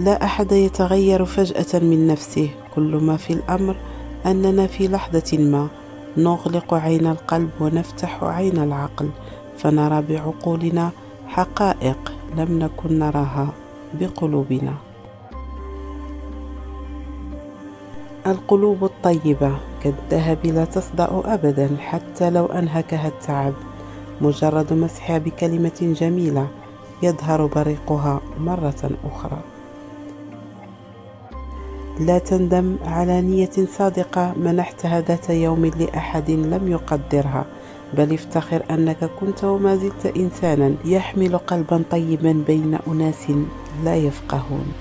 لا أحد يتغير فجأة من نفسه. كل ما في الأمر أننا في لحظة ما نغلق عين القلب ونفتح عين العقل فنرى بعقولنا حقائق لم نكن نراها بقلوبنا. القلوب الطيبة كالذهب لا تصدأ أبدا حتى لو أنهكها التعب. مجرد مسحها بكلمة جميلة يظهر بريقها مرة أخرى. لا تندم على نية صادقة منحتها ذات يوم لأحد لم يقدرها بل افتخر أنك كنت وما زلت إنسانا يحمل قلبا طيبا بين أناس لا يفقهون.